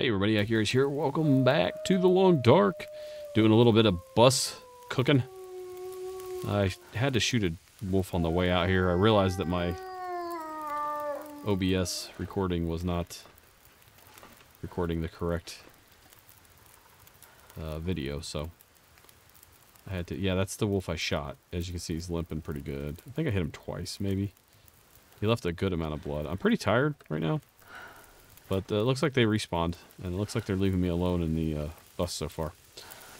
Hey everybody, Accurize here. Welcome back to the Long Dark. Doing a little bit of bus cooking. I had to shoot a wolf on the way out here. I realized that my OBS recording was not recording the correct uh, video, so I had to. Yeah, that's the wolf I shot. As you can see, he's limping pretty good. I think I hit him twice, maybe. He left a good amount of blood. I'm pretty tired right now. But uh, it looks like they respawned, and it looks like they're leaving me alone in the uh, bus so far.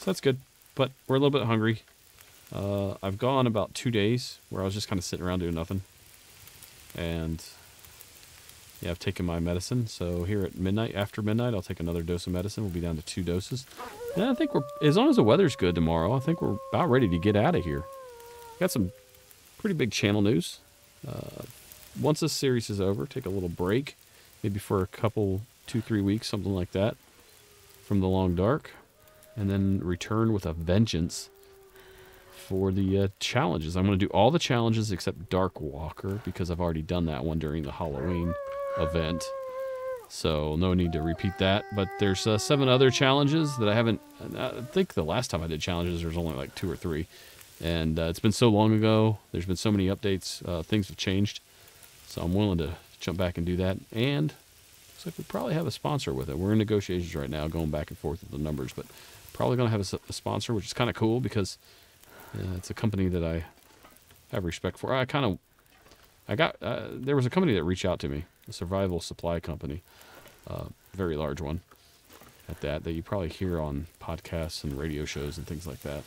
So that's good. But we're a little bit hungry. Uh, I've gone about two days where I was just kind of sitting around doing nothing. And yeah, I've taken my medicine. So here at midnight, after midnight, I'll take another dose of medicine. We'll be down to two doses. And I think we're, as long as the weather's good tomorrow, I think we're about ready to get out of here. Got some pretty big channel news. Uh, once this series is over, take a little break maybe for a couple, two, three weeks, something like that, from the long dark, and then return with a vengeance for the uh, challenges. I'm going to do all the challenges except Darkwalker because I've already done that one during the Halloween event. So no need to repeat that. But there's uh, seven other challenges that I haven't. I think the last time I did challenges, there was only like two or three, and uh, it's been so long ago. There's been so many updates. Uh, things have changed, so I'm willing to jump back and do that. And looks like we probably have a sponsor with it. We're in negotiations right now, going back and forth with the numbers, but probably going to have a, a, sponsor, which is kind of cool because uh, it's a company that I have respect for. I kind of, I got, uh, there was a company that reached out to me, a survival supply company, uh, very large one at that, that you probably hear on podcasts and radio shows and things like that.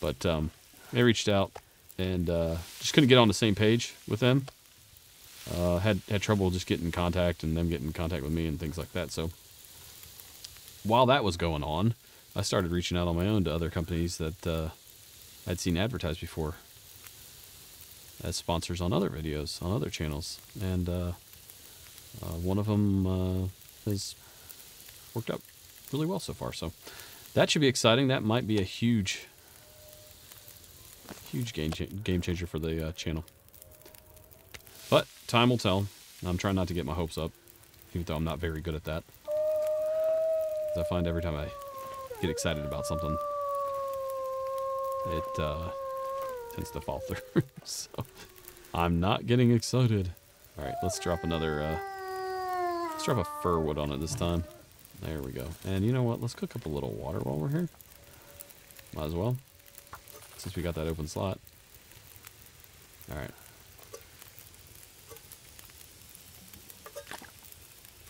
But um, they reached out and uh, just couldn't get on the same page with them uh, had had trouble just getting in contact and them getting in contact with me and things like that. So while that was going on, I started reaching out on my own to other companies that uh, I'd seen advertised before as sponsors on other videos on other channels, and uh, uh one of them uh, has worked out really well so far. So that should be exciting. That might be a huge, huge game cha- game changer for the uh, channel. But time will tell. I'm trying not to get my hopes up, even though I'm not very good at that. I find every time I get excited about something, it uh, tends to fall through. so I'm not getting excited. All right, let's drop another. Uh, let's drop a fir wood on it this time. There we go. And you know what? Let's cook up a little water while we're here. Might as well, since we got that open slot. All right.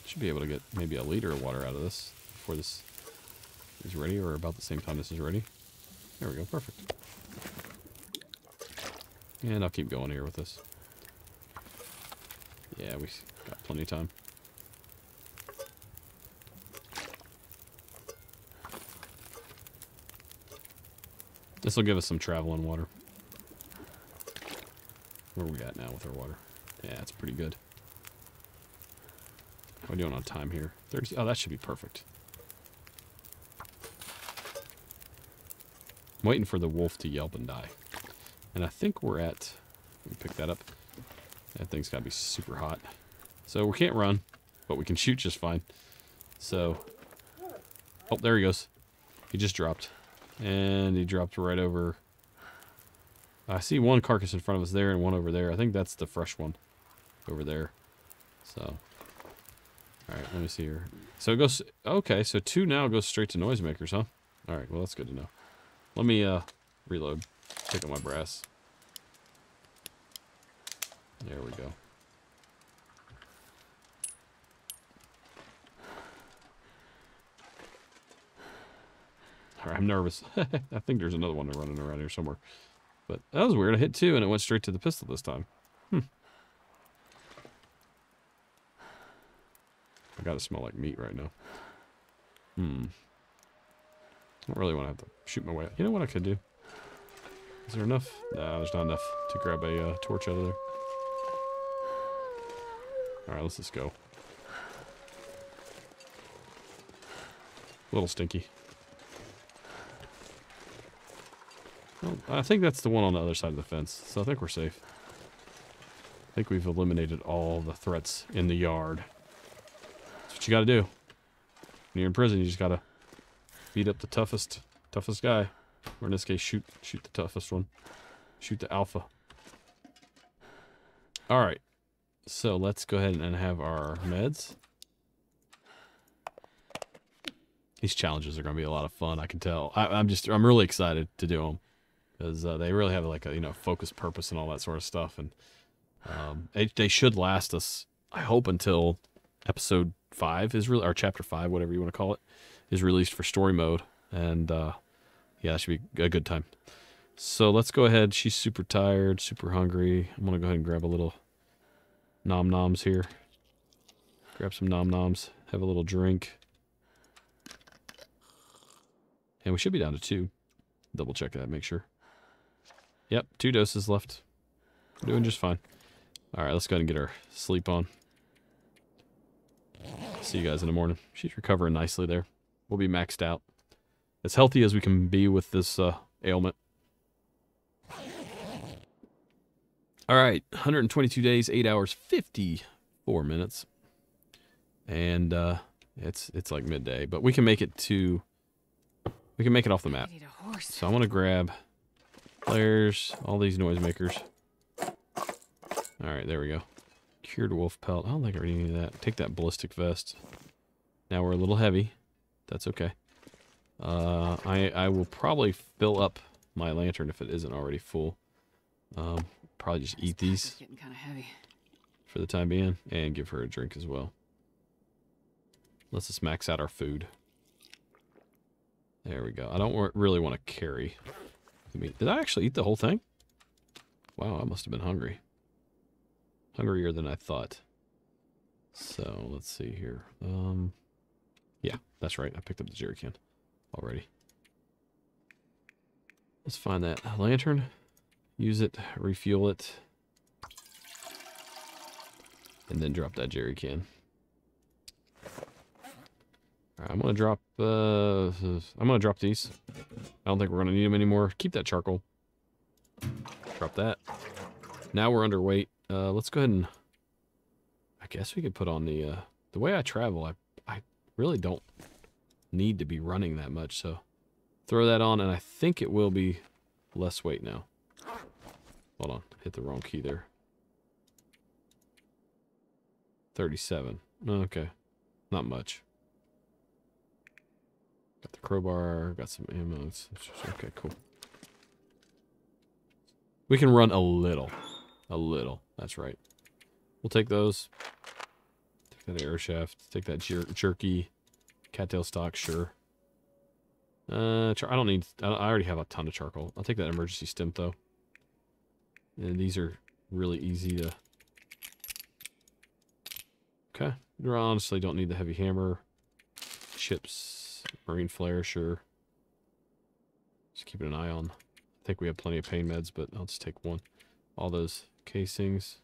Should be able to get maybe a liter of water out of this before this is ready or about the same time this is ready. There we go, perfect. And I'll keep going here with this. Yeah, we got plenty of time. This will give us some traveling water. Where we at now with our water? Yeah, it's pretty good. How are we doing on time here? 30. Oh, that should be perfect. I'm waiting for the wolf to yelp and die. And I think we're at... Let me pick that up. That thing's got to be super hot. So we can't run, but we can shoot just fine. So... Oh, there he goes. He just dropped. And he dropped right over... I see one carcass in front of us there and one over there. I think that's the fresh one over there. So Alright, let me see here. So it goes, okay, so two now goes straight to noisemakers, huh? Alright, well that's good to know. Let me uh, reload. Pick up my brass. There we go. Alright, I'm nervous. I think there's another one running around here somewhere. But that was weird. I hit two and it went straight to the pistol this time. I gotta smell like meat right now. Hmm. I don't really want to have to shoot my way out. You know what I could do? Is there enough? Nah, there's not enough to grab a uh, torch out of there. Alright, let's just go. A little stinky. Well, I think that's the one on the other side of the fence, so I think we're safe. I think we've eliminated all the threats in the yard you got to do. When you're in prison, you just gotta beat up the toughest, toughest guy. Or in this case, shoot, shoot the toughest one. Shoot the alpha. All right. So let's go ahead and have our meds. These challenges are going to be a lot of fun. I can tell. I, am just, I'm really excited to do them because uh, they really have like a you know focus, purpose, and all that sort of stuff. And um, they, they should last us, I hope, until episode five is really, or chapter five, whatever you want to call it, is released for story mode. And uh, yeah, that should be a good time. So let's go ahead. She's super tired, super hungry. I'm gonna go ahead and grab a little nom noms here. Grab some nom noms. Have a little drink. And we should be down to two. Double check that, make sure. Yep, two doses left. doing just fine. Alright, let's go ahead and get our sleep on. See you guys in the morning. She's recovering nicely there. We'll be maxed out. As healthy as we can be with this uh, ailment. All right, 122 days, 8 hours, 54 minutes. And uh, it's it's like midday, but we can make it to we can make it off the map. So I want to grab flares, all these noisemakers. All right, there we go. Cured wolf pelt. I don't think I really need that. Take that ballistic vest. Now we're a little heavy. That's okay. Uh, I I will probably fill up my lantern if it isn't already full. Um, probably just eat these getting kind of heavy for the time being and give her a drink as well. Let's just max out our food. There we go. I don't really want to carry. I mean, did I actually eat the whole thing? Wow, I must have been hungry. Hungrier than I thought. So, let's see here. Um, yeah, that's right. I picked up the jerry can already. Let's find that lantern. Use it, refuel it. And then drop that jerry can. I'm gonna drop. Uh, I'm gonna drop these. I don't think we're gonna need them anymore. Keep that charcoal. Drop that. Now we're underweight. Uh, let's go ahead and. I guess we could put on the. Uh, the way I travel, I I really don't need to be running that much. So throw that on, and I think it will be less weight now. Hold on, hit the wrong key there. 37. Okay, not much. Got the crowbar, got some ammo. Okay, cool. We can run a little. A little. That's right. We'll take those. Take that arrow shaft. Take that jer jerky. Cattail stalk, sure. Uh, I don't need... I already have a ton of charcoal. I'll take that emergency stim, though. And these are really easy to... Okay. You honestly don't need the heavy hammer. Chips Marine flare, sure. Just keeping an eye on. I think we have plenty of pain meds, but I'll just take one. All those casings.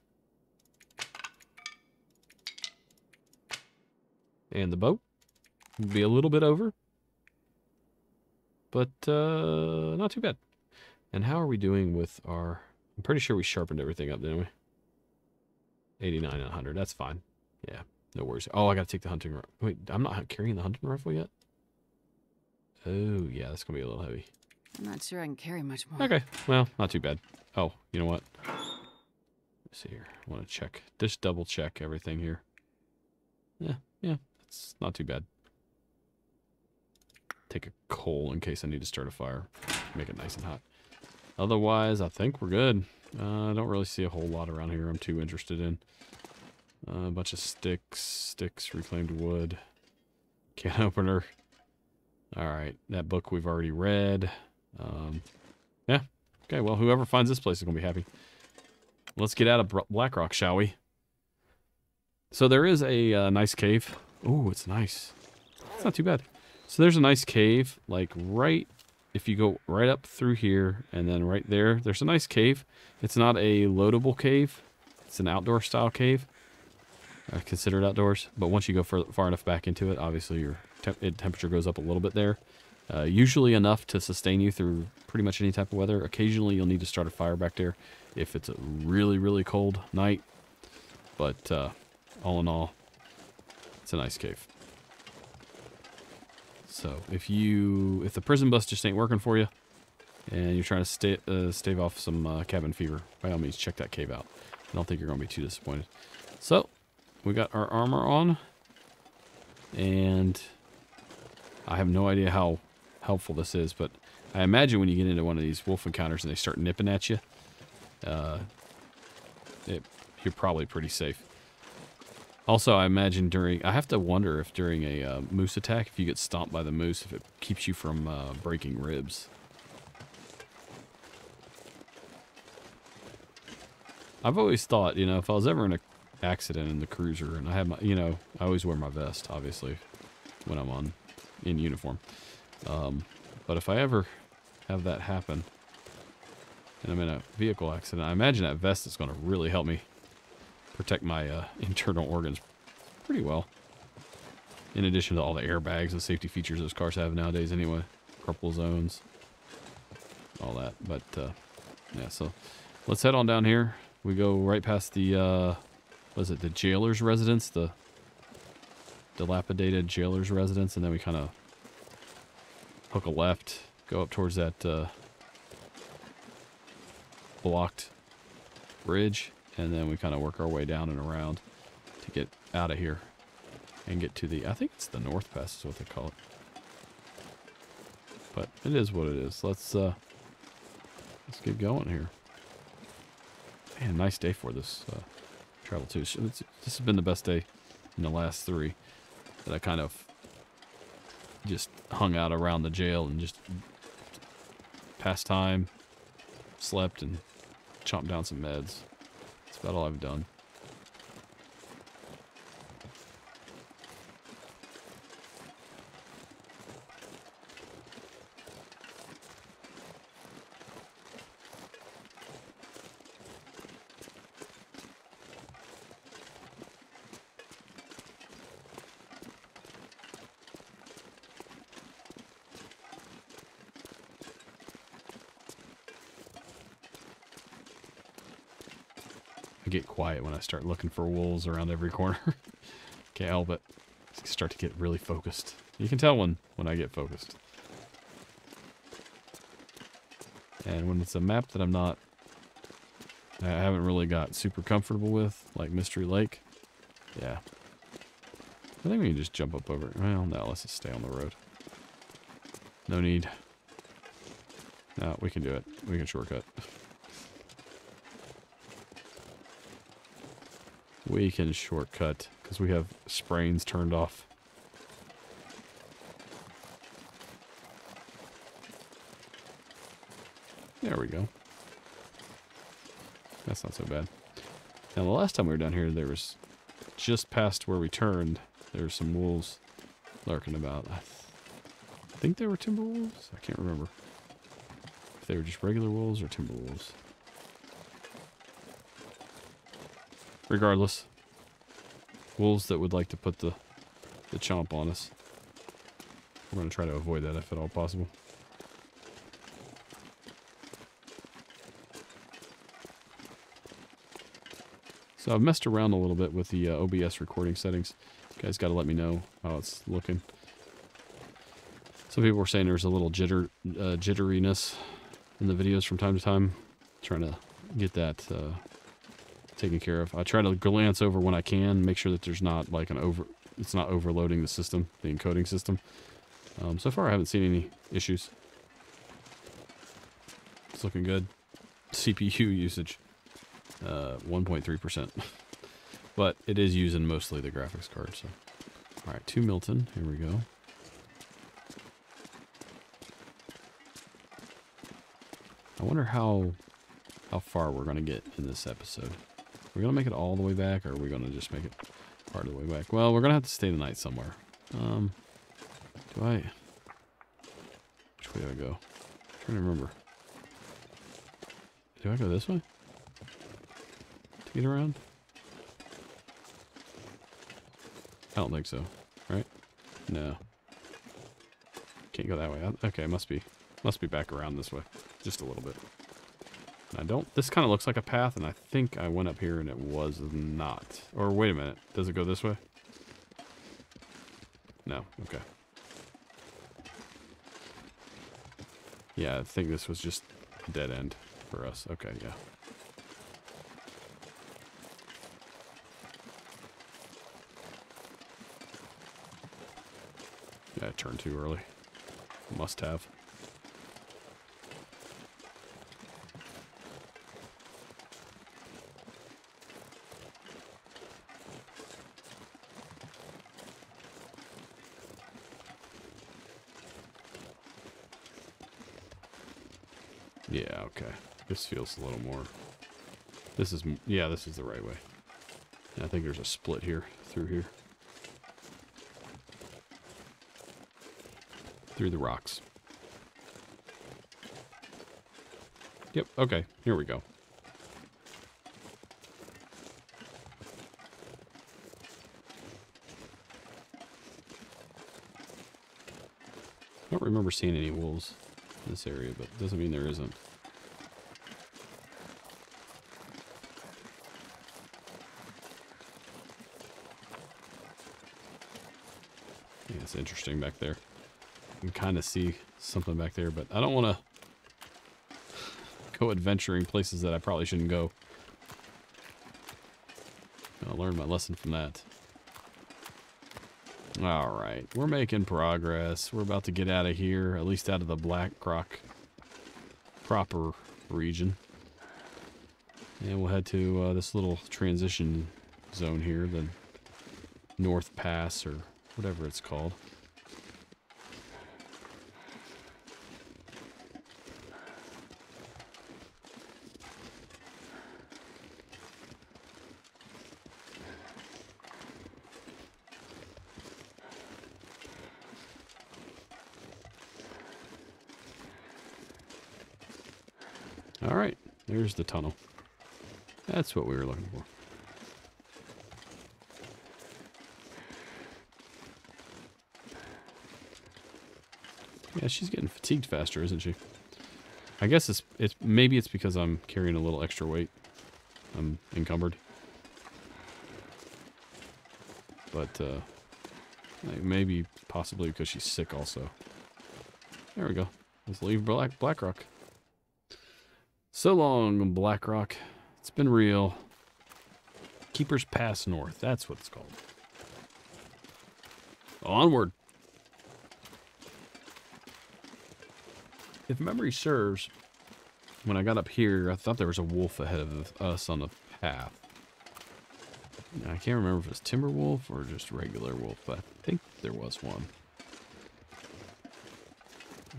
And the boat. will be a little bit over. But uh, not too bad. And how are we doing with our... I'm pretty sure we sharpened everything up, didn't we? 89 and 100. That's fine. Yeah, no worries. Oh, I got to take the hunting... Wait, I'm not carrying the hunting rifle yet? Oh, yeah, that's going to be a little heavy. I'm not sure I can carry much more. Okay, well, not too bad. Oh, you know what? See here. I want to check. Just double check everything here. Yeah, yeah, it's not too bad. Take a coal in case I need to start a fire. Make it nice and hot. Otherwise, I think we're good. Uh, I don't really see a whole lot around here I'm too interested in. Uh, a bunch of sticks, sticks, reclaimed wood, can opener. All right, that book we've already read. Um, yeah. Okay, well, whoever finds this place is going to be happy. Let's get out of Blackrock, shall we? So there is a uh, nice cave. Oh, it's nice. It's not too bad. So there's a nice cave, like right, if you go right up through here, and then right there, there's a nice cave. It's not a loadable cave. It's an outdoor style cave. I consider it outdoors. But once you go far, far enough back into it, obviously your temp temperature goes up a little bit there. Uh, usually enough to sustain you through pretty much any type of weather. Occasionally you'll need to start a fire back there if it's a really, really cold night. But uh, all in all, it's a nice cave. So if you if the prison bus just ain't working for you, and you're trying to stay, uh, stave off some uh, cabin fever, by all means check that cave out. I don't think you're gonna be too disappointed. So we got our armor on, and I have no idea how helpful this is, but I imagine when you get into one of these wolf encounters and they start nipping at you, uh, it, you're probably pretty safe. Also, I imagine during, I have to wonder if during a uh, moose attack, if you get stomped by the moose, if it keeps you from uh, breaking ribs. I've always thought, you know, if I was ever in an accident in the cruiser and I have my, you know, I always wear my vest, obviously, when I'm on, in uniform. Um, but if I ever have that happen and I'm in a vehicle accident, I imagine that vest is going to really help me protect my uh, internal organs pretty well. In addition to all the airbags and safety features those cars have nowadays anyway. Crumple zones. All that. But, uh, yeah, so let's head on down here. We go right past the, uh, was it the jailer's residence? The dilapidated jailer's residence. And then we kind of hook a left, go up towards that, uh, blocked bridge and then we kind of work our way down and around to get out of here and get to the I think it's the North Pass is what they call it. But it is what it is. Let's uh let's get going here. Man nice day for this uh, travel too. It's, this has been the best day in the last three that I kind of just hung out around the jail and just passed time slept and chomped down some meds That's about all I've done. Get quiet when I start looking for wolves around every corner. Can't help it. Start to get really focused. You can tell when, when I get focused. And when it's a map that I'm not, I haven't really got super comfortable with, like Mystery Lake, yeah. I think we can just jump up over it. Well, no, let's just stay on the road. No need. No, we can do it. We can shortcut. We can shortcut because we have sprains turned off. There we go. That's not so bad. Now, the last time we were down here, there was just past where we turned, there were some wolves lurking about. I th think they were timber wolves. I can't remember if they were just regular wolves or timber wolves. Regardless. Wolves that would like to put the, the chomp on us. We're going to try to avoid that if at all possible. So I've messed around a little bit with the uh, OBS recording settings. You guys got to let me know how it's looking. Some people were saying there's a little jitter, uh, jitteriness in the videos from time to time. trying to get that uh, taken care of. I try to glance over when I can, make sure that there's not like an over, it's not overloading the system, the encoding system. Um, so far I haven't seen any issues. It's looking good. CPU usage, 1.3%. Uh, but it is using mostly the graphics card, so. Alright, to Milton. Here we go. I wonder how how far we're going to get in this episode. Going to make it all the way back, or are we to just make it part of the way back? Well, we're to have to stay the night somewhere. Um, do I... Which way do I go? I'm trying to remember. Do I go this way? To get around? I don't think so. Right? No. Can't go that way. Okay, must be must be back around this way. Just a little bit. I don't, this kind of looks like a path, and I think I went up here and it was not. Or wait a minute, does it go this way? No, okay. Yeah, I think this was just a dead end for us. Okay, yeah. Yeah, I turned too early. Must have. Yeah, okay. This feels a little more... This is... Yeah, this is the right way. I think there's a split here, through here. Through the rocks. Yep, okay. Here we go. I don't remember seeing any wolves this area, but doesn't mean there isn't. Yeah, it's interesting back there. You can kind of see something back there, but I don't want to go adventuring places that I probably shouldn't go. I'll learn my lesson from that. Alright, we're making progress. We're about to get out of here, at least out of the Black Rock proper region. And we'll head to uh, this little transition zone here, the North Pass, or whatever it's called. All right, there's the tunnel. That's what we were looking for. Yeah, she's getting fatigued faster, isn't she? I guess it's it's maybe it's because I'm carrying a little extra weight. I'm encumbered. But uh maybe possibly because she's sick also. There we go. Let's leave Black Blackrock. So long, Blackrock. It's been real. Keeper's Pass North. That's what it's called. Onward. If memory serves, when I got up here, I thought there was a wolf ahead of us on the path. I can't remember if it was timber wolf or just regular wolf, but I think there was one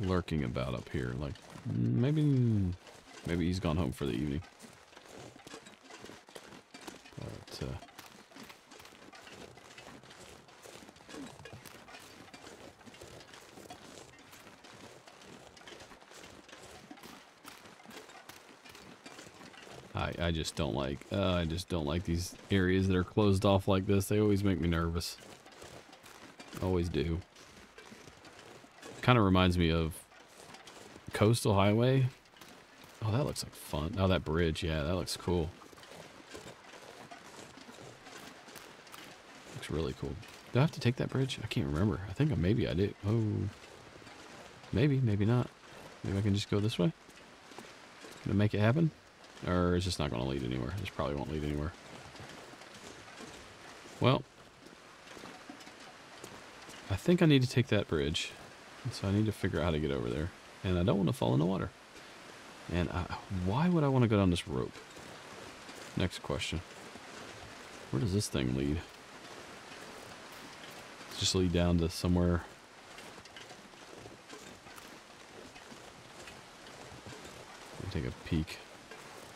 lurking about up here. Like, maybe Maybe he's gone home for the evening. But, uh, I, I just don't like, uh, I just don't like these areas that are closed off like this. They always make me nervous. Always do. Kind of reminds me of Coastal Highway Oh, that looks like fun. Oh, that bridge. Yeah, that looks cool. Looks really cool. Do I have to take that bridge? I can't remember. I think maybe I do. Oh. Maybe, maybe not. Maybe I can just go this way? Gonna make it happen? Or is this not gonna lead anywhere? This probably won't lead anywhere. Well. I think I need to take that bridge. So I need to figure out how to get over there. And I don't want to fall in the water. And I, why would I want to go down this rope? Next question. Where does this thing lead? just lead down to somewhere. Let me take a peek.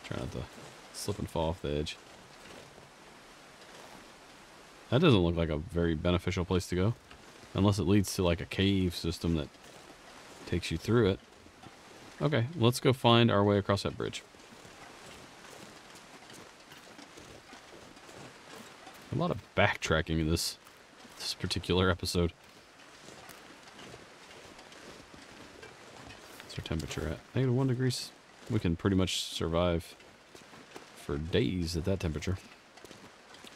Try not to slip and fall off the edge. That doesn't look like a very beneficial place to go. Unless it leads to like a cave system that takes you through it. Okay, let's go find our way across that bridge. A lot of backtracking in this this particular episode. What's our temperature at? Negative one degrees. We can pretty much survive for days at that temperature.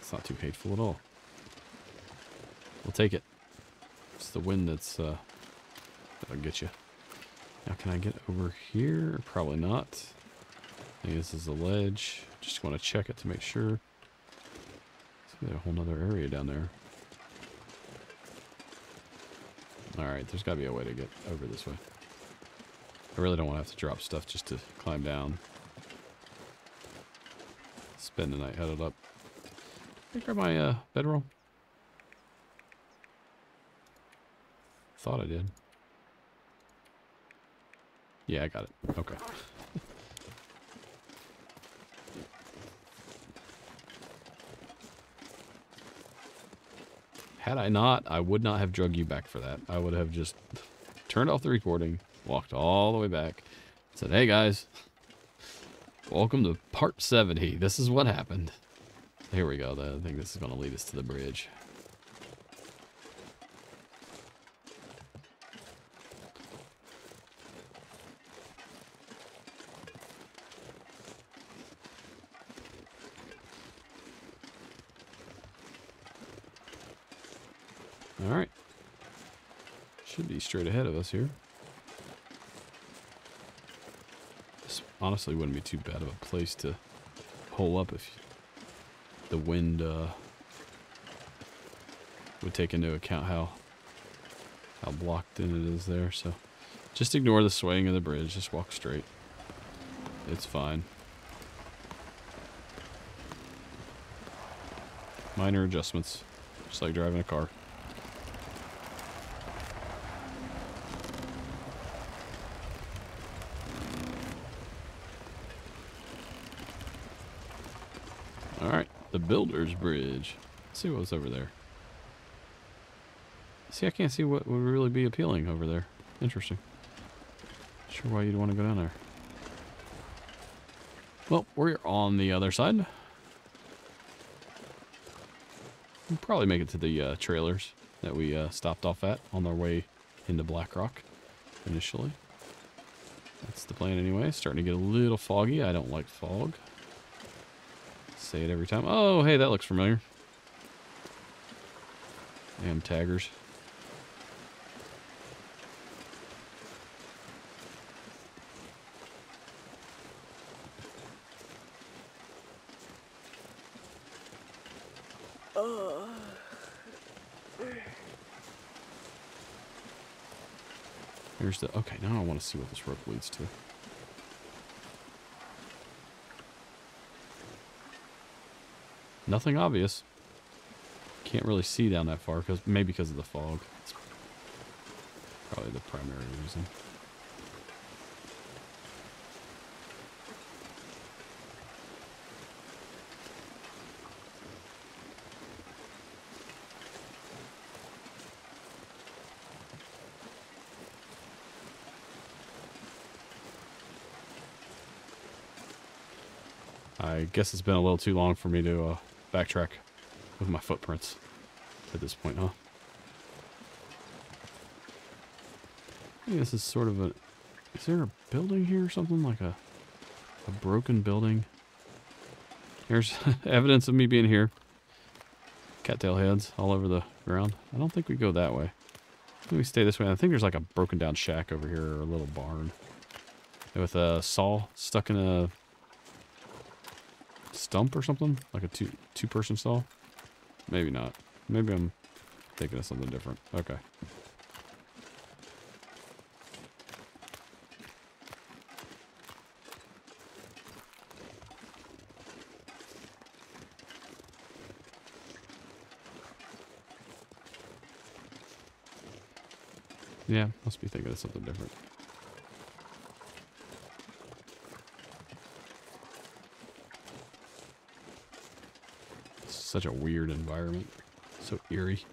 It's not too hateful at all. We'll take it. It's the wind that's uh, that'll get you. Now, can I get over here? Probably not. I think this is a ledge. Just want to check it to make sure. There's a whole nother area down there. Alright, there's got to be a way to get over this way. I really don't want to have to drop stuff just to climb down. Spend the night headed up. Can I grab my uh, bedroll? Thought I did. Yeah, I got it. Okay. Had I not, I would not have drug you back for that. I would have just turned off the recording, walked all the way back, said, hey guys, welcome to part 70. This is what happened. Here we go. I think this is going to lead us to the bridge. Alright. Should be straight ahead of us here. This honestly wouldn't be too bad of a place to hole up if the wind uh, would take into account how how blocked in it is there. So just ignore the swaying of the bridge. Just walk straight. It's fine. Minor adjustments, just like driving a car. Alright, the Builder's Bridge. Let's see what's over there. See, I can't see what would really be appealing over there. Interesting. Sure why you'd want to go down there. Well, we're on the other side. We'll probably make it to the uh, trailers that we uh, stopped off at on our way into Blackrock initially. That's the plan anyway. Starting to get a little foggy. I don't like fog. Say it every time. Oh, hey, that looks familiar. Damn taggers. Here's the... Okay, now I want to see what this rope leads to. Nothing obvious. Can't really see down that far, because maybe because of the fog. It's probably the primary reason. I guess it's been a little too long for me to uh, backtrack with my footprints at this point, huh? This is sort of a... Is there a building here or something? Like a, a broken building? Here's evidence of me being here. Cattail heads all over the ground. I don't think we go that way. Let me stay this way. I think there's like a broken down shack over here or a little barn. With a saw stuck in a stump or something? Like a two two person stall? Maybe not. Maybe I'm thinking of something different. Okay. Yeah, must be thinking of something different. Such a weird environment. So eerie.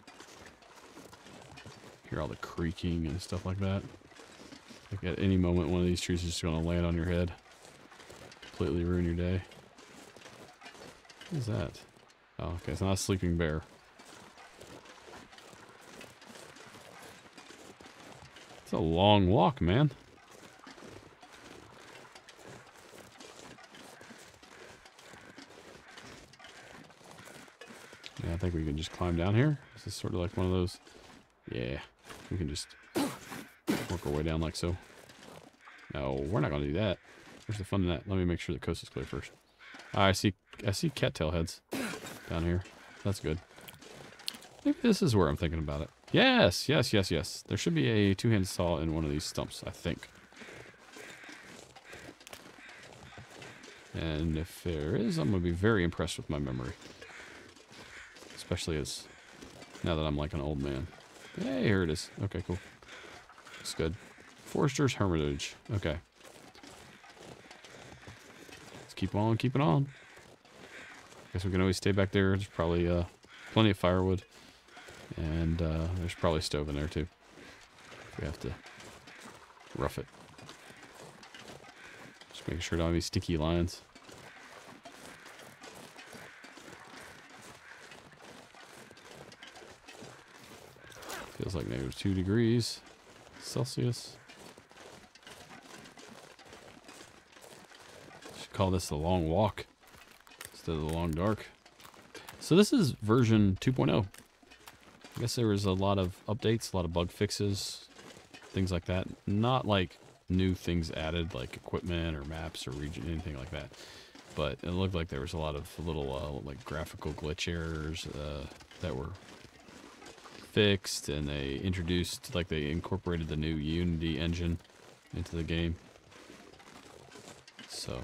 Hear all the creaking and stuff like that. Like at any moment, one of these trees is just going to land on your head. Completely ruin your day. What is that? Oh, okay, it's not a sleeping bear. It's a long walk, man. Think we can just climb down here. This is sort of like one of those. Yeah, we can just work our way down like so. No, we're not going to do that. Where's the fun in that? Let me make sure the coast is clear first. Ah, I see I see cattail heads down here. That's good. Maybe this is where I'm thinking about it. Yes, yes, yes, yes. There should be a two-handed saw in one of these stumps, I think. And if there is, I'm going to be very impressed with my memory. Especially as now that I'm like an old man. Hey, here it is. Okay, cool. It's good. Forrester's Hermitage. Okay. Let's keep on keeping on. Guess we can always stay back there. There's probably uh, plenty of firewood. And uh, there's probably a stove in there too. We have to rough it. Just making sure don't have any sticky lines. Like negative two degrees Celsius. Should call this the long walk instead of the long dark. So this is version 2.0. I guess there was a lot of updates, a lot of bug fixes, things like that. Not like new things added, like equipment or maps or region, anything like that. But it looked like there was a lot of little uh, like graphical glitch errors uh, that were fixed, and they introduced like they incorporated the new Unity engine into the game. So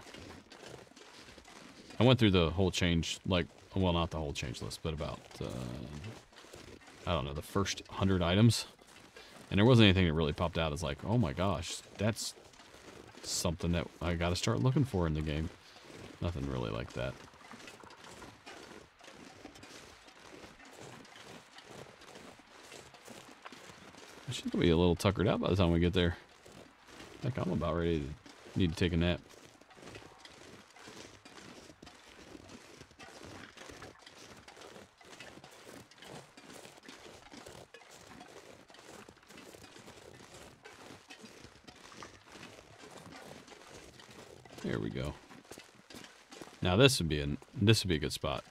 I went through the whole change, like well, not the whole change list, but about uh, I don't know the first hundred items, and there wasn't anything that really popped out as like, oh my gosh, that's something that I got to start looking for in the game. Nothing really like that. I should be a little tuckered out by the time we get there. Heck, I'm about ready to need to take a nap. There we go. Now this would be a this would be a good spot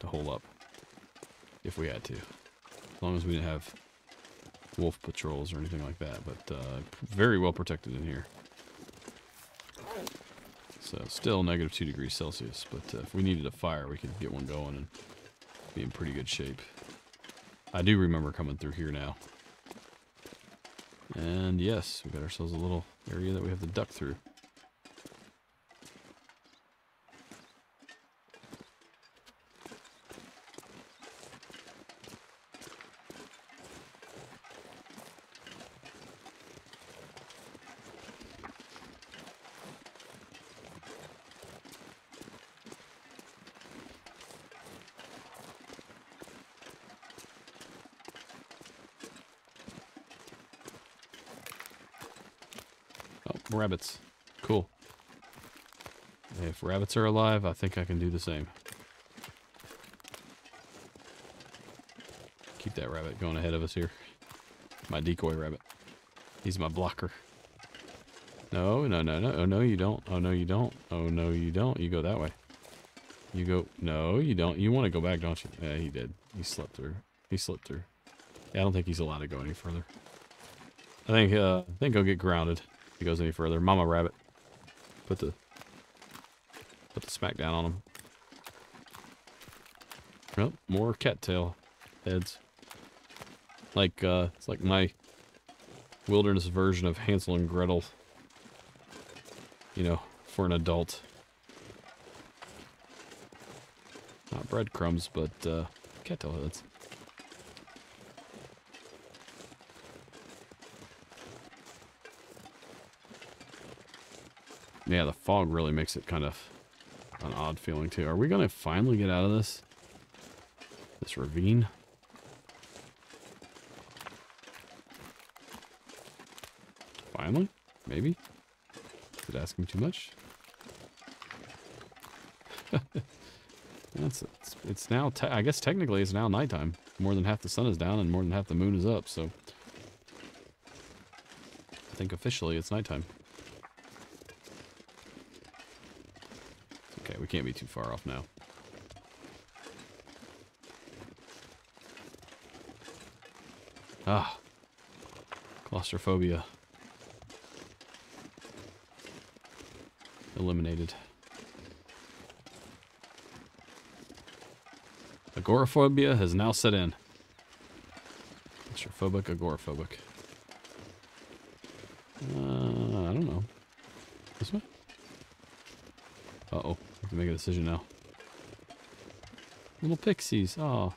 to hole up if we had to, as long as we didn't have wolf patrols or anything like that. But uh, very well protected in here. So still negative two degrees Celsius, but uh, if we needed a fire, we could get one going and be in pretty good shape. I do remember coming through here now. And yes, we got ourselves a little area that we have to duck through. Rabbits. Cool. If rabbits are alive, I think I can do the same. Keep that rabbit going ahead of us here. My decoy rabbit. He's my blocker. No, no, no, no. Oh, no, you don't. Oh, no, you don't. Oh, no, you don't. You go that way. You go. No, you don't. You want to go back, don't you? Yeah, he did. He slipped through. He slipped through. Yeah, I don't think he's allowed to go any further. I think, uh, I think he'll get grounded he goes any further. Mama rabbit. Put the put the smack down on him. Nope, more cattail heads. Like uh it's like my wilderness version of Hansel and Gretel. You know, for an adult. Not breadcrumbs, but uh cattail heads. Yeah, the fog really makes it kind of an odd feeling too. Are we going to finally get out of this? This ravine? Finally? Maybe? Is it asking too much? That's it's, it's now. I guess technically it's now nighttime. More than half the sun is down and more than half the moon is up. So I think officially it's nighttime. Can't be too far off now. Ah. Claustrophobia. eliminated. Agoraphobia has now set in. Claustrophobic, agoraphobic. Uh, I don't know. This way? Uh-oh. I have to make a decision now. Little pixies. Oh.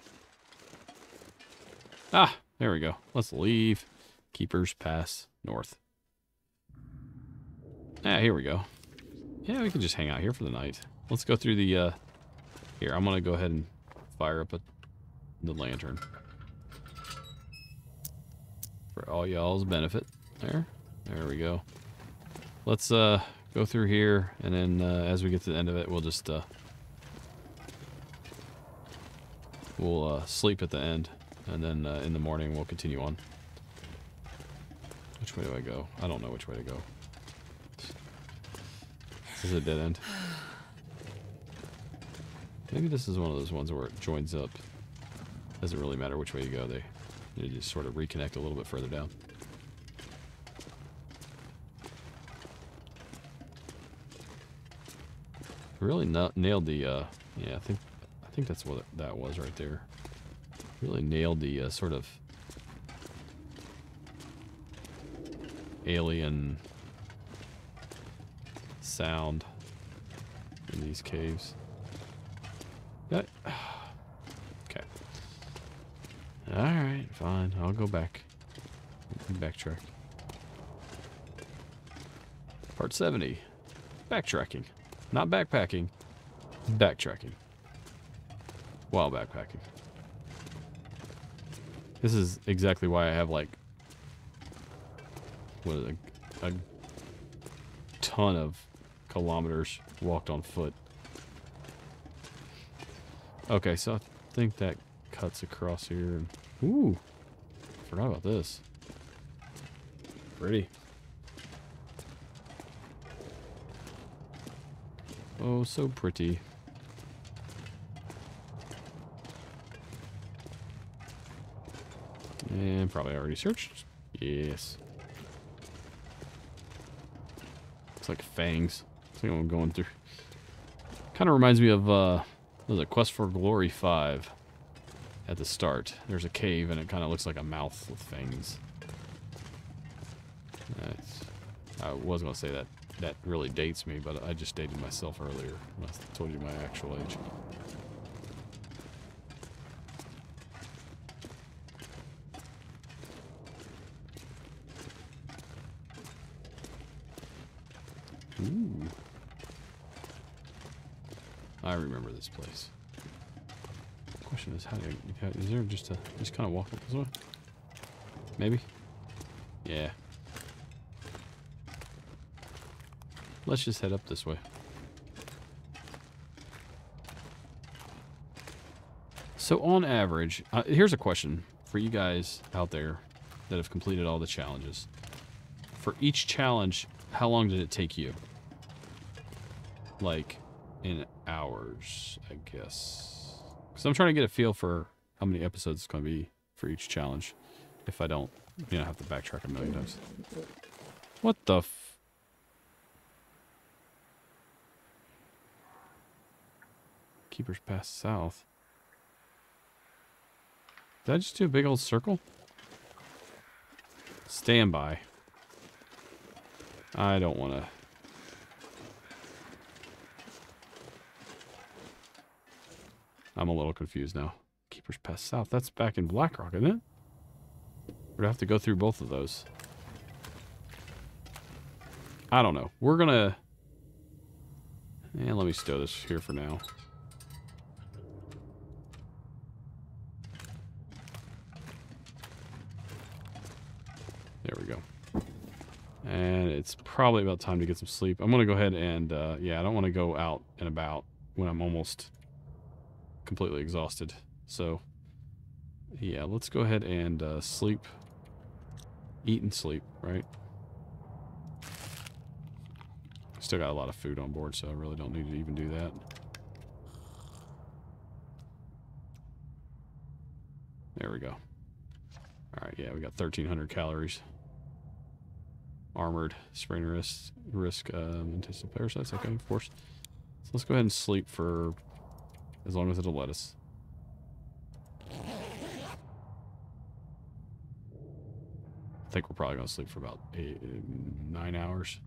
Ah, there we go. Let's leave. Keeper's Pass North. Ah, here we go. Yeah, we can just hang out here for the night. Let's go through the, uh... Here, I'm gonna go ahead and fire up a, the lantern. For all y'all's benefit. There. There we go. Let's, uh, go through here, and then, uh, as we get to the end of it, we'll just, uh... We'll, uh, sleep at the end, and then, uh, in the morning, we'll continue on. Which way do I go? I don't know which way to go. This is a dead end. Maybe this is one of those ones where it joins up. Doesn't really matter which way you go. They, they just sort of reconnect a little bit further down. Really nailed the, uh, yeah, I think, I think that's what that was right there. Really nailed the uh, sort of alien sound in these caves. That, okay. Alright, fine. I'll go back. Backtrack. Part 70. Backtracking. Not backpacking. Backtracking. While backpacking. This is exactly why I have like what a, a ton of kilometers walked on foot. Okay, so I think that cuts across here. Ooh, forgot about this. Pretty. Oh, so pretty. And probably already searched. Yes. It's like fangs. I think I'm going through. Kind of reminds me of, uh, was it Quest for Glory 5 at the start. There's a cave and it kind of looks like a mouth with fangs. That's, I was going to say that that really dates me, but I just dated myself earlier when I told you my actual age. Ooh. I remember this place. Question is, how do you, is there just a, just kind of walk up this way? Maybe? Yeah. Let's just head up this way. So on average, uh, here's a question for you guys out there that have completed all the challenges. For each challenge, how long did it take you? Like, in hours, I guess. Because I'm trying to get a feel for how many episodes it's going to be for each challenge. If I don't, you know, have to backtrack a million times. What the Keeper's Pass South. Did I just do a big old circle? Standby. I don't want to... I'm a little confused now. Keeper's Pass South. That's back in Blackrock, isn't it? We'd have to go through both of those. I don't know. We're gonna... And let me stow this here for now. There we go. And it's probably about time to get some sleep. I'm going to go ahead and, uh, yeah, I don't want to go out and about when I'm almost completely exhausted. So, yeah, let's go ahead and uh, sleep. Eat and sleep, right? Still got a lot of food on board, so I really don't need to even do that. There we go. Alright, yeah, we got 1,300 calories. Armored sprain risk, risk um, intestinal parasites. Okay, of course. So let's go ahead and sleep for as long as it'll let us. I think we're probably going to sleep for about eight, nine hours.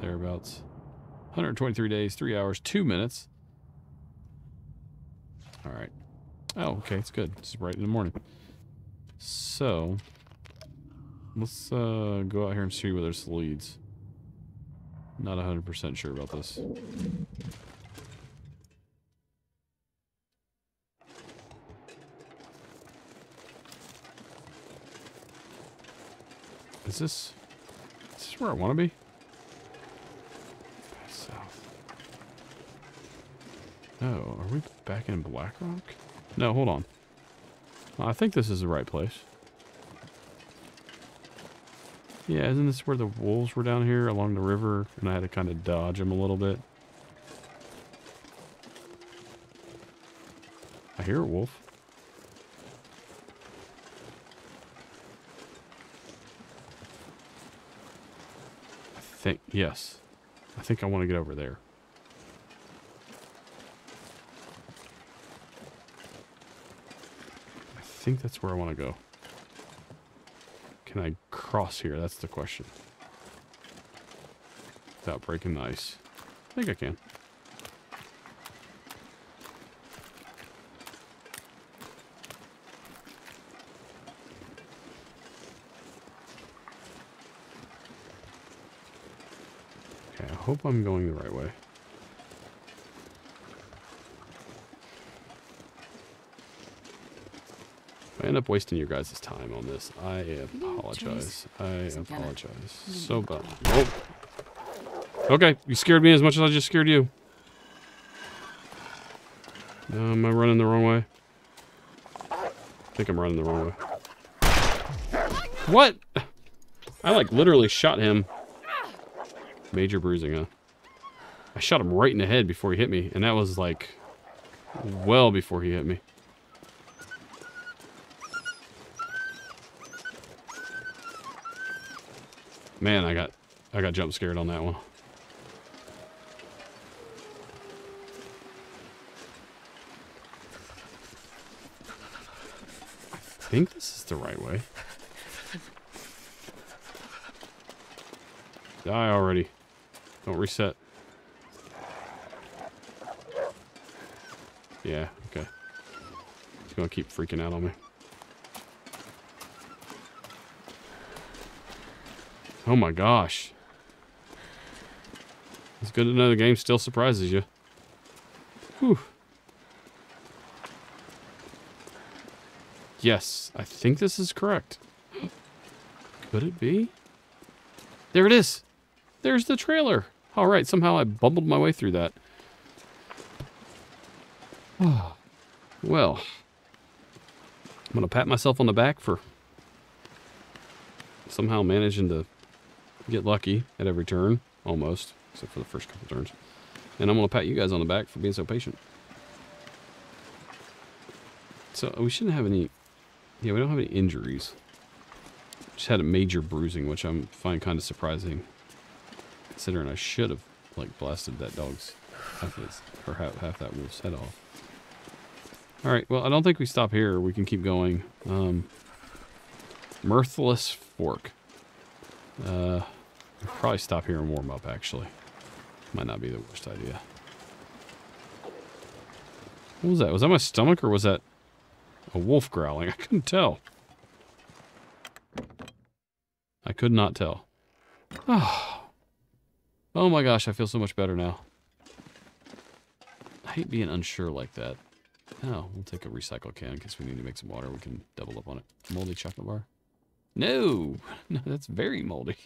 Thereabouts. 123 days, 3 hours, 2 minutes. Alright. Oh, okay, it's good. It's right in the morning. So, let's uh, go out here and see where this leads. Not 100% sure about this. Is this... Is this where I want to be? South. Oh, are we back in Blackrock? No, hold on. I think this is the right place. Yeah, isn't this where the wolves were down here along the river? And I had to kind of dodge them a little bit. I hear a wolf. I think, yes. I think I want to get over there. I think that's where I want to go. Can I cross here? That's the question. Without breaking the ice. I think I can. Okay, I hope I'm going the right way. End up wasting your guys' time on this. I apologize. I apologize. So bad. Nope. Okay, you scared me as much as I just scared you. Uh, am I running the wrong way? I think I'm running the wrong way. What? I like literally shot him. Major bruising, huh? I shot him right in the head before he hit me, and that was like well before he hit me. Man, I got I got jump scared on that one. I think this is the right way. Die already. Don't reset. Yeah, okay. He's gonna keep freaking out on me. Oh my gosh. It's good to know the game still surprises you. Whew. Yes, I think this is correct. Could it be? There it is. There's the trailer. All right, somehow I bumbled my way through that. Oh, well, I'm going to pat myself on the back for somehow managing to get lucky at every turn, almost, except for the first couple turns. And I'm going to pat you guys on the back for being so patient. So we shouldn't have any, yeah, we don't have any injuries. Just had a major bruising, which I'm find kind of surprising, considering I should have like blasted that dog's half his, or half, half that wolf's head off. All right, well, I don't think we stop here. We can keep going. Um, Mirthless Fork. Uh, we'll probably stop here and warm up, actually. Might not be the worst idea. What was that? Was that my stomach or was that a wolf growling? I couldn't tell. I could not tell. Oh. oh my gosh, I feel so much better now. I hate being unsure like that. Oh, we'll take a recycle can because we need to make some water. We can double up on it. Moldy chocolate bar. No, no, that's very moldy.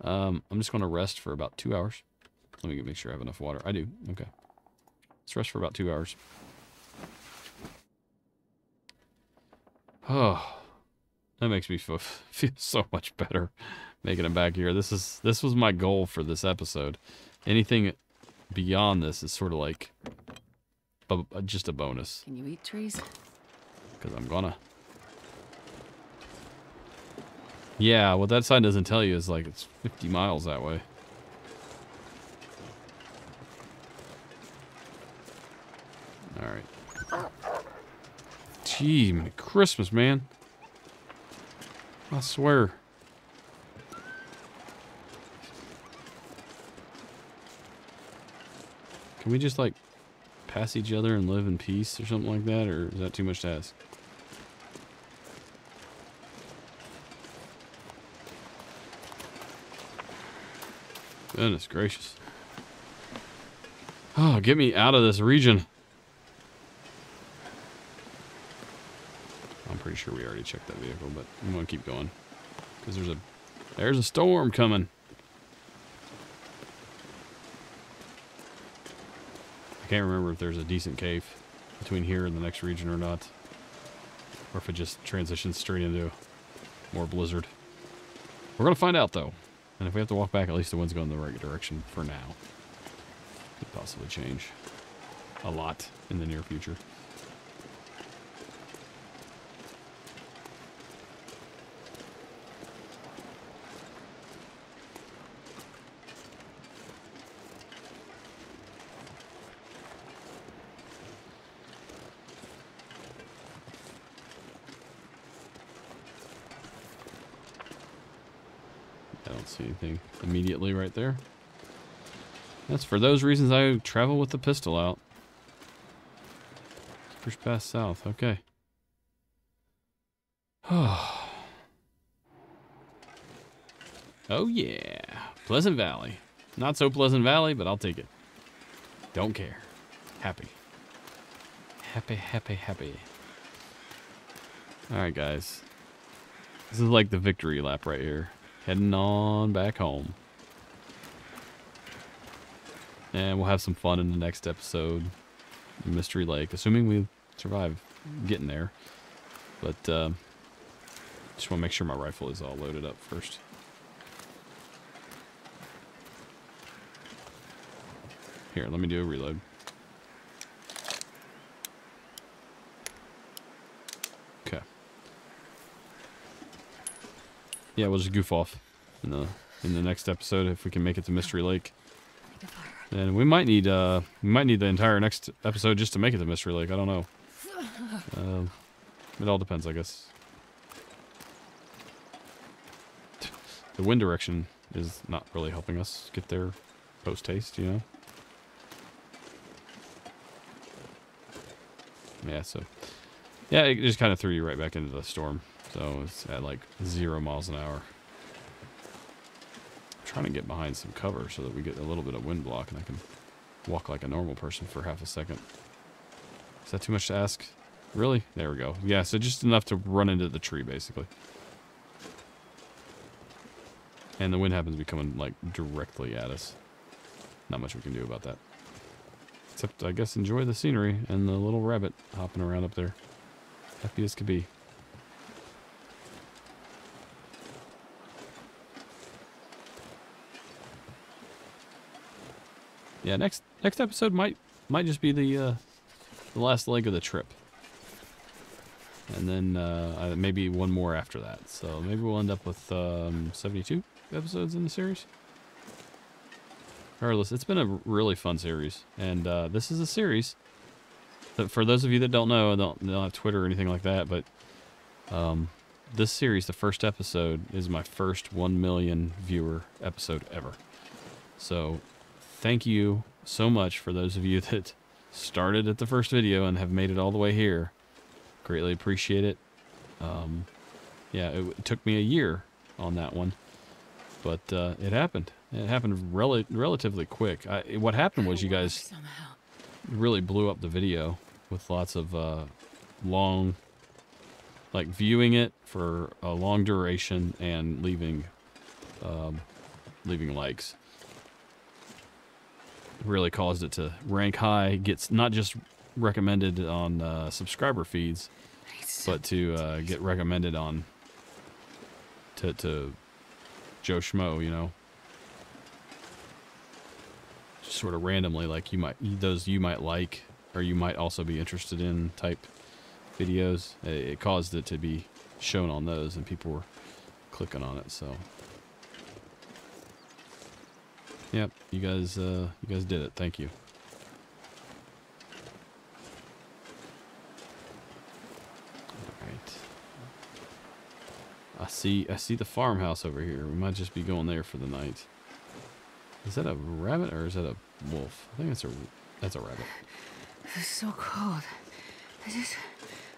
Um, I'm just going to rest for about two hours. Let me make sure I have enough water. I do. Okay. Let's rest for about two hours. Oh, that makes me feel, feel so much better making it back here. This is this was my goal for this episode. Anything beyond this is sort of like just a bonus. Can you eat trees? Because I'm gonna. Yeah, what that sign doesn't tell you is like it's 50 miles that way. Alright. Gee, Christmas, man. I swear. Can we just like pass each other and live in peace or something like that? Or is that too much to ask? Goodness gracious. Oh, get me out of this region. I'm pretty sure we already checked that vehicle, but I'm going to keep going. Because there's a, there's a storm coming. I can't remember if there's a decent cave between here and the next region or not. Or if it just transitions straight into more blizzard. We're going to find out, though. And if we have to walk back, at least the wind's going in the right direction for now. Could possibly change a lot in the near future. See anything immediately right there. That's for those reasons I travel with the pistol out. Push past south. Okay. oh yeah. Pleasant Valley. Not so Pleasant Valley, but I'll take it. Don't care. Happy. Happy, happy, happy. Alright, guys. This is like the victory lap right here heading on back home. And we'll have some fun in the next episode. Mystery Lake, assuming we survive getting there. But uh, just want to make sure my rifle is all loaded up first. Here, let me do a reload. Yeah, we'll just goof off in the in the next episode if we can make it to Mystery Lake. And we might need uh we might need the entire next episode just to make it to Mystery Lake. I don't know. Uh, it all depends, I guess. The wind direction is not really helping us get there post haste, you know. Yeah, so yeah, it just kind of threw you right back into the storm. So it's at like zero miles an hour. I'm trying to get behind some cover so that we get a little bit of wind block and I can walk like a normal person for half a second. Is that too much to ask? Really? There we go. Yeah, so just enough to run into the tree, basically. And the wind happens to be coming, like, directly at us. Not much we can do about that. Except, I guess, enjoy the scenery and the little rabbit hopping around up there. Happy as could be. Yeah, next next episode might might just be the uh, the last leg of the trip, and then uh, maybe one more after that. So maybe we'll end up with um, 72 episodes in the series. Regardless, it's been a really fun series, and uh, this is a series that for those of you that don't know, don't don't have Twitter or anything like that, but um, this series, the first episode, is my first one million viewer episode ever. So thank you so much for those of you that started at the first video and have made it all the way here. Greatly appreciate it. Um, yeah, it, it, took me a year on that one, but uh, it happened. It happened rel relatively quick. I, what happened was you guys really blew up the video with lots of uh, long, like viewing it for a long duration and leaving, um, leaving likes really caused it to rank high. Gets not just recommended on uh, subscriber feeds, but to uh, get recommended on to, to Joe Schmo, you know. Just sort of randomly, like you might those you might like or you might also be interested in type videos. It, it caused it to be shown on those, and people were clicking on it, so. Yep, you guys, uh, you guys did it. Thank you. Alright. I see, I see the farmhouse over here. We might just be going there for the night. Is that a rabbit or is that a wolf? I think that's a, that's a rabbit. It's so cold. I just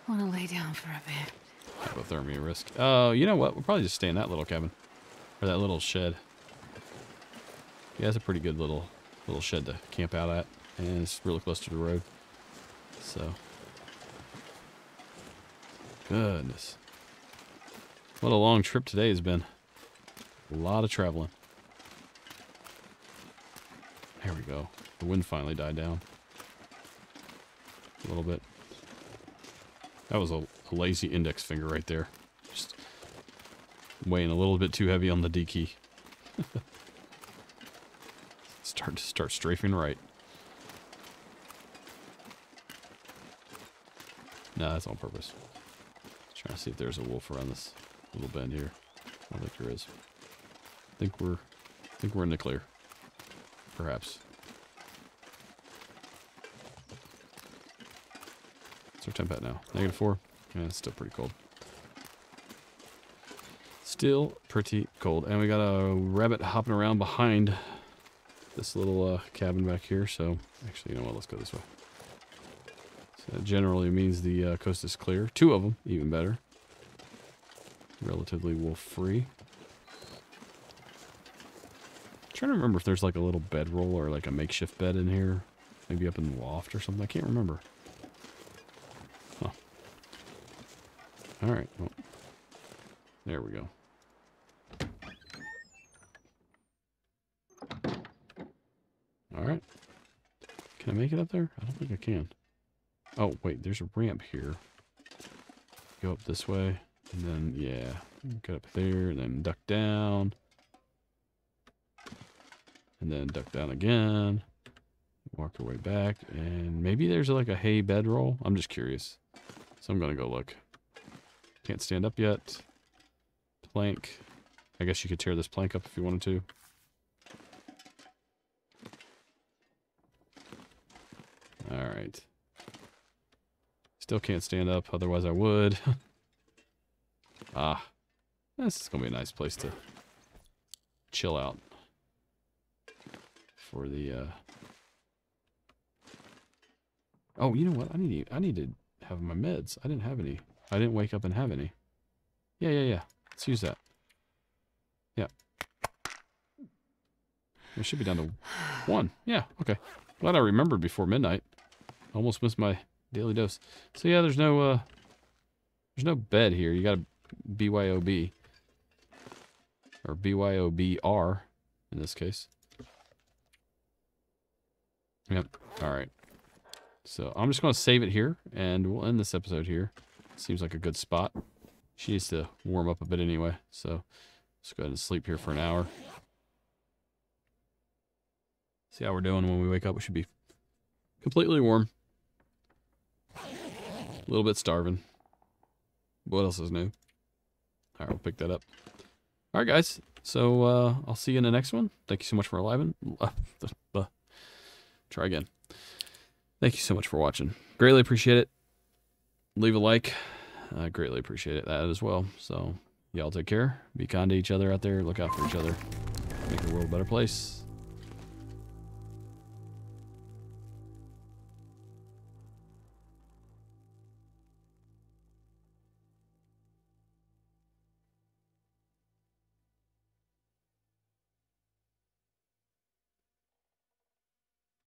want to lay down for a bit. Hypothermia risk. Oh, uh, you know what? We'll probably just stay in that little cabin. Or that little shed. Yeah, it's a pretty good little little shed to camp out at. And it's really close to the road. So. Goodness. What a long trip today has been. A lot of traveling. There we go. The wind finally died down. A little bit. That was a, a lazy index finger right there. Just weighing a little bit too heavy on the D key. start start strafing right. No, that's on purpose. Trying to see if there's a wolf around this little bend here. I don't think there is. I think we're I think we're in the clear. Perhaps. What's our temp at now? Negative four? Yeah, it's still pretty cold. Still pretty cold. And we got a rabbit hopping around behind this little uh, cabin back here. So, actually, you know what? Let's go this way. So that generally means the uh, coast is clear. Two of them, even better. Relatively wolf-free. Trying to remember if there's like a little bedroll or like a makeshift bed in here. Maybe up in the loft or something. I can't remember. Alright, well, there we go. Alright. Can I make it up there? I don't think I can. Oh, wait, there's a ramp here. Go up this way, and then, yeah, get up there, and then duck down. And then duck down again. Walk our way back, and maybe there's like a hay bedroll. I'm just curious. So I'm going to go look. Can't stand up yet. Plank. I guess you could tear this plank up if you wanted to. Alright. Still can't stand up, otherwise I would. ah. This is going to be a nice place to chill out. For the, uh... Oh, you know what? I need to, I need to have my meds. I didn't have any. I didn't wake up and have any. Yeah, yeah, yeah. Let's use that. Yeah. It should be down to one. Yeah, okay. Glad I remembered before midnight. Almost missed my daily dose. So yeah, there's no uh there's no bed here. You got a BYOB. Or BYOBR in this case. Yep. Alright. So I'm just gonna save it here and we'll end this episode here. Seems like a good spot. She needs to warm up a bit anyway, so let's go ahead and sleep here for an hour. See how we're doing when we wake up. We should be completely warm. A little bit starving. What else is new? All right, we'll pick that up. All right, guys. So uh, I'll see you in the next one. Thank you so much for alive. Try again. Thank you so much for watching. Greatly appreciate it leave a like. I greatly appreciate it, that as well. So, y'all take care. Be kind to each other out there. Look out for each other. Make the world a better place.